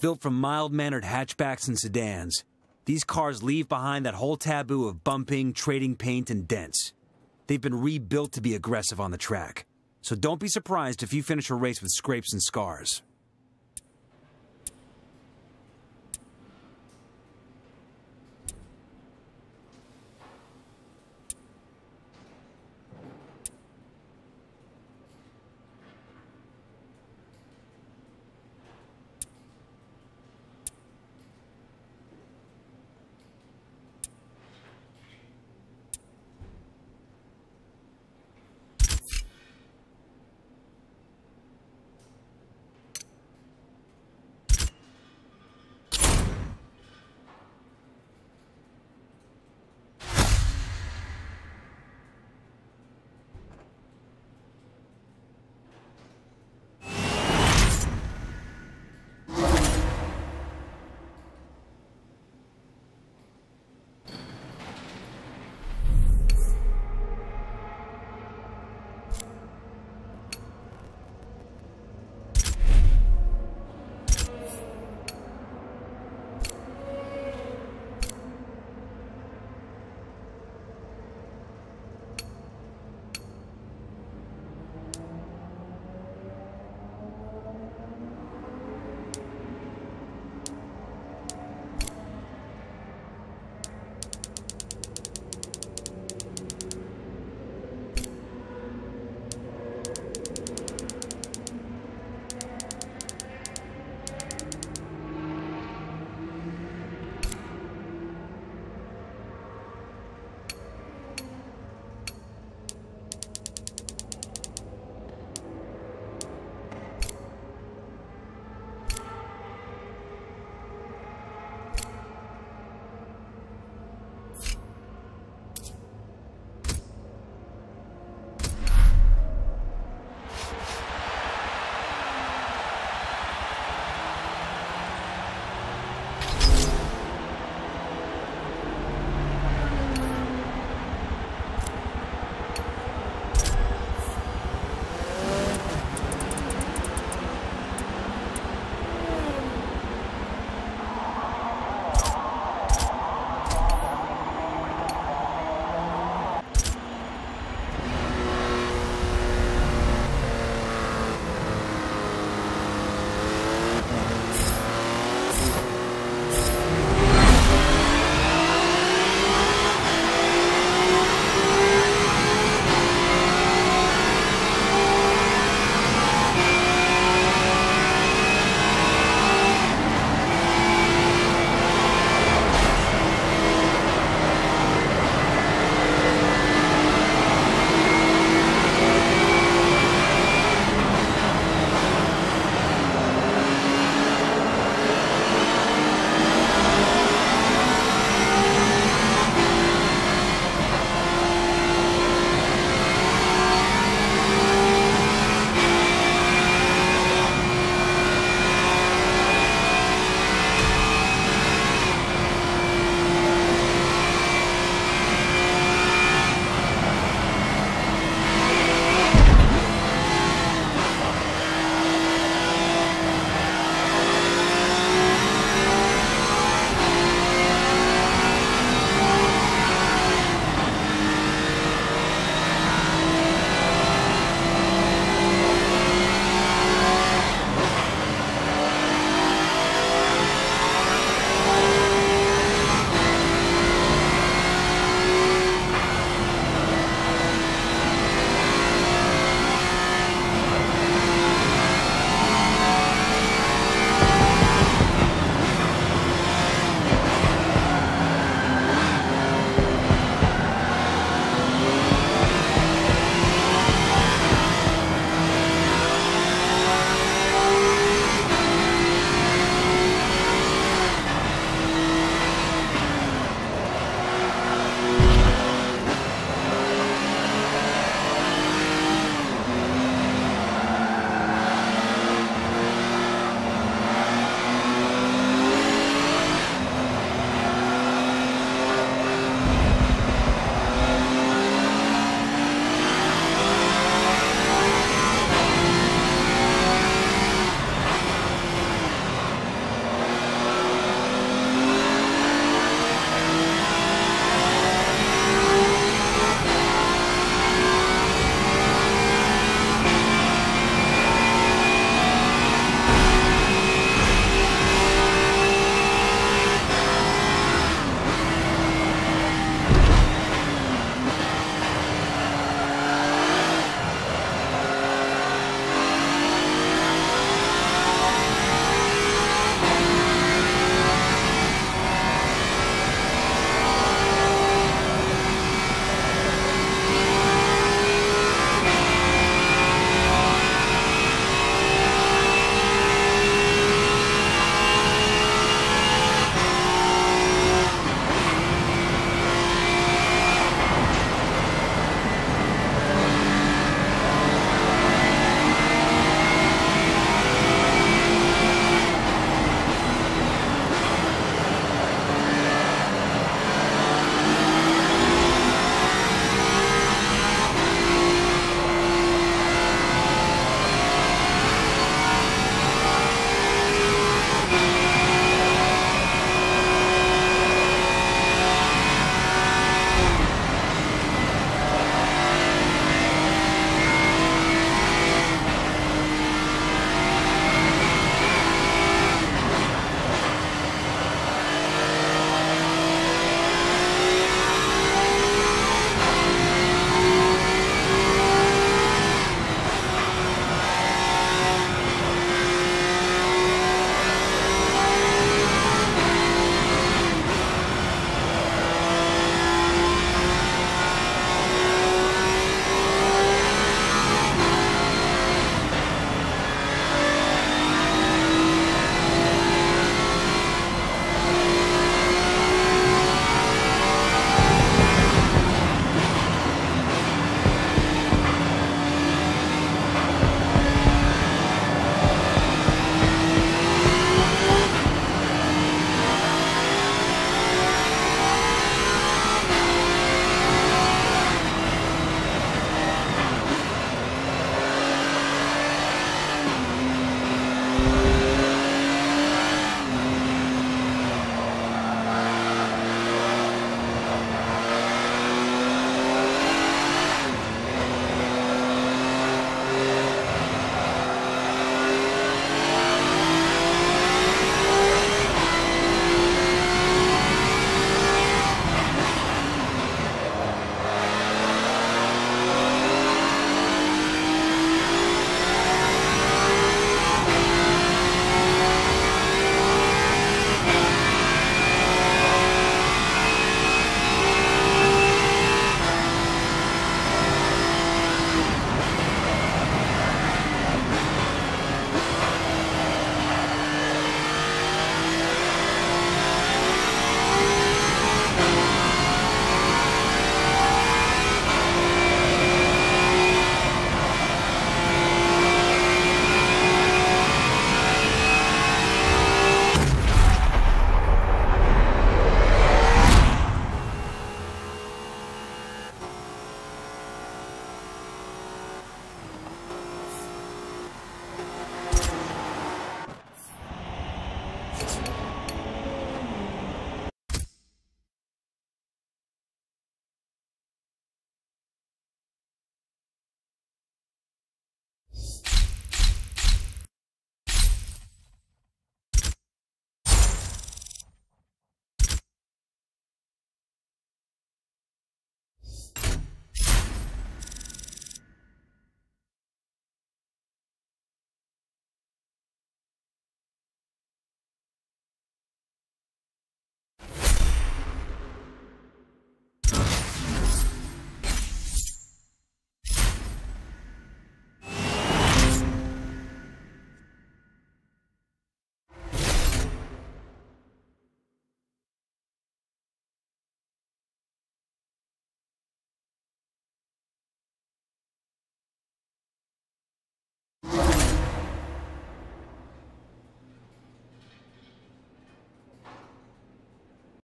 Built from mild-mannered hatchbacks and sedans, these cars leave behind that whole taboo of bumping, trading paint, and dents. They've been rebuilt to be aggressive on the track. So don't be surprised if you finish a race with scrapes and scars.